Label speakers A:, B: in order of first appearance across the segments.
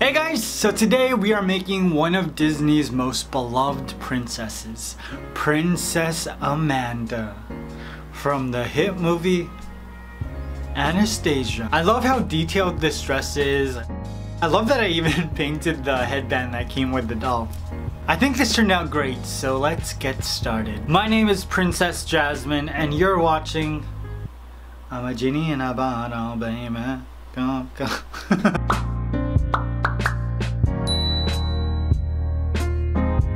A: Hey guys, so today we are making one of Disney's most beloved princesses, Princess Amanda, from the hit movie Anastasia. I love how detailed this dress is. I love that I even painted the headband that came with the doll. I think this turned out great, so let's get started. My name is Princess Jasmine, and you're watching I'm a genie in a bottle, baby. Go, go.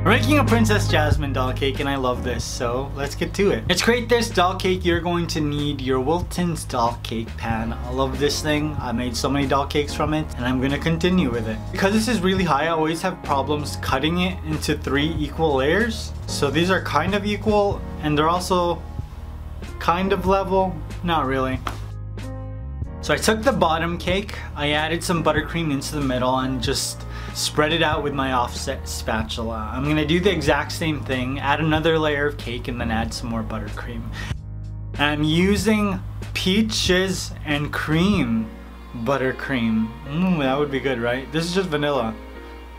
A: We're making a Princess Jasmine doll cake and I love this, so let's get to it. To create this doll cake, you're going to need your Wilton's doll cake pan. I love this thing. I made so many doll cakes from it and I'm gonna continue with it. Because this is really high, I always have problems cutting it into three equal layers. So these are kind of equal and they're also kind of level. Not really. So I took the bottom cake, I added some buttercream into the middle and just spread it out with my offset spatula. I'm gonna do the exact same thing, add another layer of cake and then add some more buttercream. I'm using peaches and cream buttercream. Mmm, that would be good, right? This is just vanilla,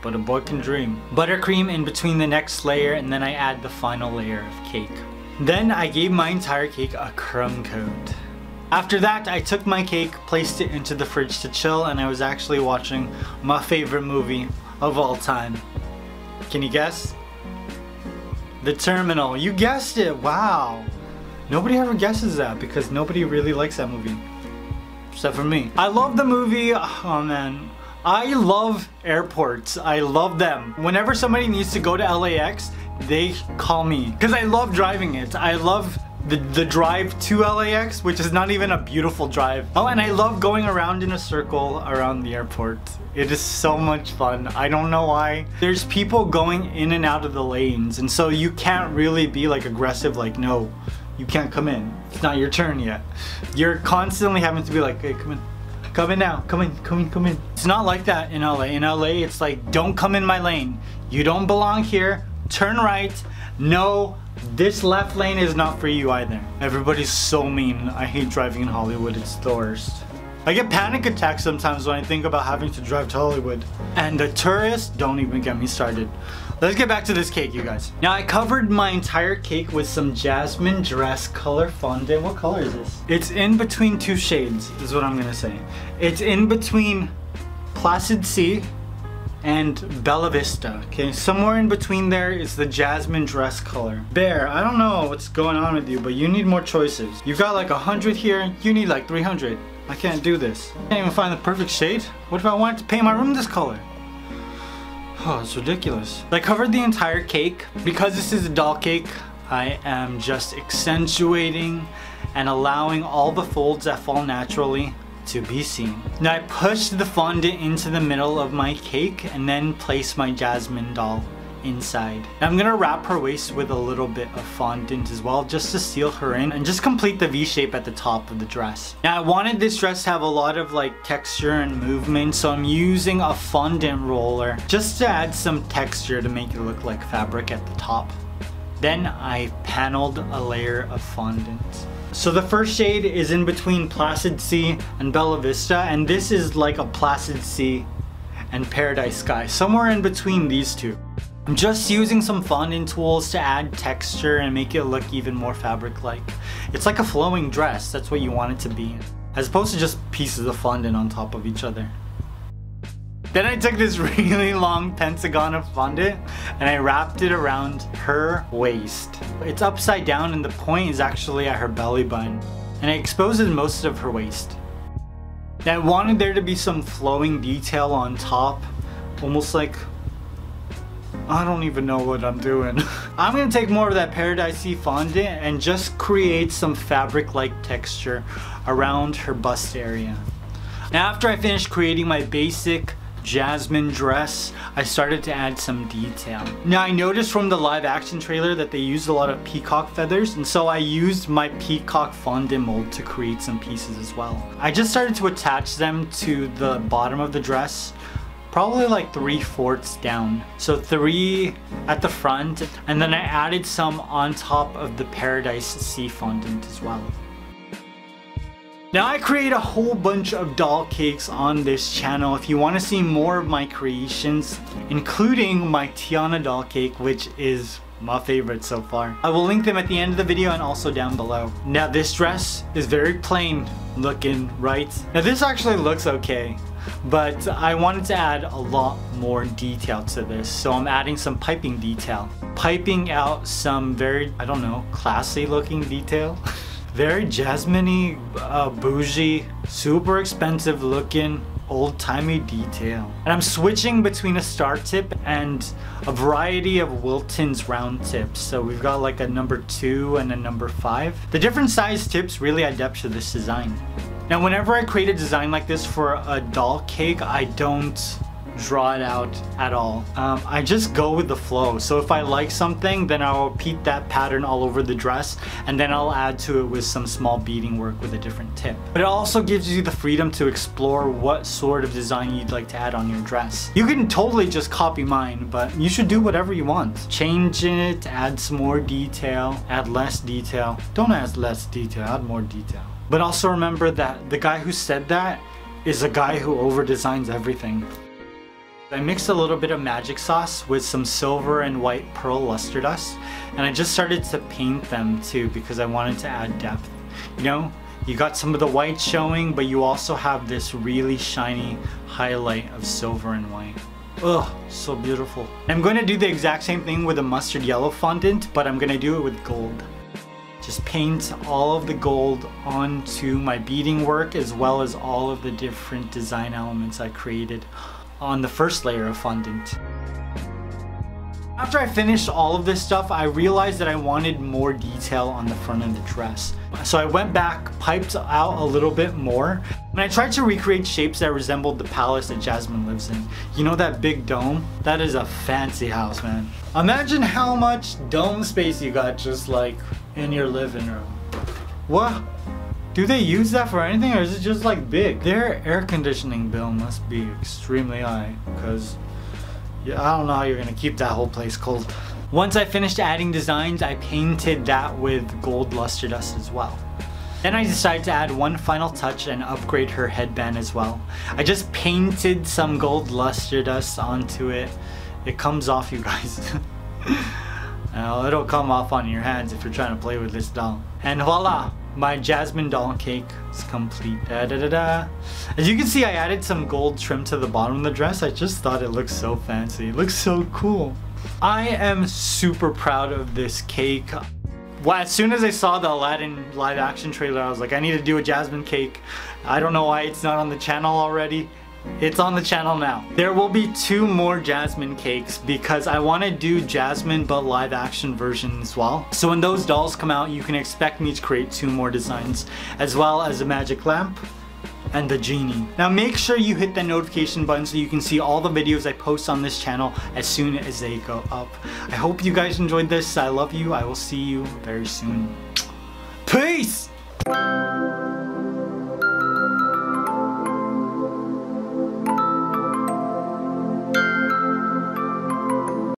A: but a boy can dream. Buttercream in between the next layer and then I add the final layer of cake. Then I gave my entire cake a crumb coat. After that, I took my cake, placed it into the fridge to chill, and I was actually watching my favorite movie of all time. Can you guess? The Terminal. You guessed it! Wow! Nobody ever guesses that because nobody really likes that movie. Except for me. I love the movie. Oh man. I love airports. I love them. Whenever somebody needs to go to LAX, they call me. Because I love driving it. I love the, the drive to LAX, which is not even a beautiful drive. Oh, and I love going around in a circle around the airport. It is so much fun. I don't know why. There's people going in and out of the lanes, and so you can't really be like aggressive, like, no, you can't come in. It's not your turn yet. You're constantly having to be like, hey, come in. Come in now, come in, come in, come in. It's not like that in LA. In LA, it's like, don't come in my lane. You don't belong here. Turn right. No, this left lane is not for you either. Everybody's so mean. I hate driving in Hollywood. It's the worst. I get panic attacks sometimes when I think about having to drive to Hollywood. And the tourists, don't even get me started. Let's get back to this cake, you guys. Now I covered my entire cake with some jasmine dress color fondant. What color is this? It's in between two shades, is what I'm gonna say. It's in between Placid Sea and Bella Vista. Okay, somewhere in between there is the jasmine dress color. Behr, I don't know what's going on with you, but you need more choices. You've got like a hundred here, you need like 300. I can't do this. I can't even find the perfect shade. What if I wanted to paint my room this color? Oh, it's ridiculous. I covered the entire cake. Because this is a doll cake, I am just accentuating and allowing all the folds that fall naturally to be seen. Now I pushed the fondant into the middle of my cake and then placed my Jasmine doll inside. Now I'm gonna wrap her waist with a little bit of fondant as well just to seal her in and just complete the V shape at the top of the dress. Now I wanted this dress to have a lot of like texture and movement so I'm using a fondant roller just to add some texture to make it look like fabric at the top. Then I paneled a layer of fondant. So the first shade is in between Placid Sea and Bella Vista, and this is like a Placid Sea and Paradise Sky, somewhere in between these two. I'm just using some fondant tools to add texture and make it look even more fabric-like. It's like a flowing dress, that's what you want it to be, as opposed to just pieces of fondant on top of each other. Then I took this really long pentagon of fondant and I wrapped it around her waist. It's upside down and the point is actually at her belly button. And it exposes most of her waist. Now I wanted there to be some flowing detail on top, almost like I don't even know what I'm doing. I'm gonna take more of that Paradise Sea fondant and just create some fabric-like texture around her bust area. Now after I finish creating my basic jasmine dress, I started to add some detail. Now I noticed from the live action trailer that they used a lot of peacock feathers and so I used my peacock fondant mold to create some pieces as well. I just started to attach them to the bottom of the dress probably like three fourths down. So three at the front and then I added some on top of the Paradise Sea fondant as well. Now I create a whole bunch of doll cakes on this channel. If you want to see more of my creations, including my Tiana doll cake, which is my favorite so far. I will link them at the end of the video and also down below. Now this dress is very plain looking, right? Now this actually looks okay but I wanted to add a lot more detail to this so I'm adding some piping detail piping out some very I don't know classy looking detail very jasmine uh, bougie super expensive looking old-timey detail. And I'm switching between a star tip and a variety of Wilton's round tips. So we've got like a number two and a number five. The different size tips really adapt to this design. Now whenever I create a design like this for a doll cake, I don't draw it out at all. Um, I just go with the flow. So if I like something, then I'll repeat that pattern all over the dress and then I'll add to it with some small beading work with a different tip. But it also gives you the freedom to explore what sort of design you'd like to add on your dress. You can totally just copy mine, but you should do whatever you want. Change it, add some more detail, add less detail. Don't add less detail, add more detail. But also remember that the guy who said that is a guy who over designs everything. I mixed a little bit of magic sauce with some silver and white pearl luster dust and I just started to paint them too because I wanted to add depth. You know, you got some of the white showing but you also have this really shiny highlight of silver and white. Ugh, so beautiful. I'm going to do the exact same thing with a mustard yellow fondant but I'm going to do it with gold. Just paint all of the gold onto my beading work as well as all of the different design elements I created on the first layer of fondant. After I finished all of this stuff, I realized that I wanted more detail on the front of the dress. So I went back, piped out a little bit more, and I tried to recreate shapes that resembled the palace that Jasmine lives in. You know that big dome? That is a fancy house, man. Imagine how much dome space you got just like in your living room. What? Do they use that for anything or is it just like big? Their air conditioning bill must be extremely high because yeah, I don't know how you're gonna keep that whole place cold. Once I finished adding designs, I painted that with gold luster dust as well. Then I decided to add one final touch and upgrade her headband as well. I just painted some gold luster dust onto it. It comes off you guys. it'll come off on your hands if you're trying to play with this doll. And voila! My jasmine doll cake is complete. Da, da, da, da. As you can see, I added some gold trim to the bottom of the dress. I just thought it looked so fancy. It looks so cool. I am super proud of this cake. Well, as soon as I saw the Aladdin live action trailer, I was like, I need to do a jasmine cake. I don't know why it's not on the channel already. It's on the channel now. There will be two more Jasmine cakes because I want to do Jasmine but live action version as well. So when those dolls come out, you can expect me to create two more designs as well as a magic lamp and the genie. Now make sure you hit that notification button so you can see all the videos I post on this channel as soon as they go up. I hope you guys enjoyed this. I love you. I will see you very soon. Peace!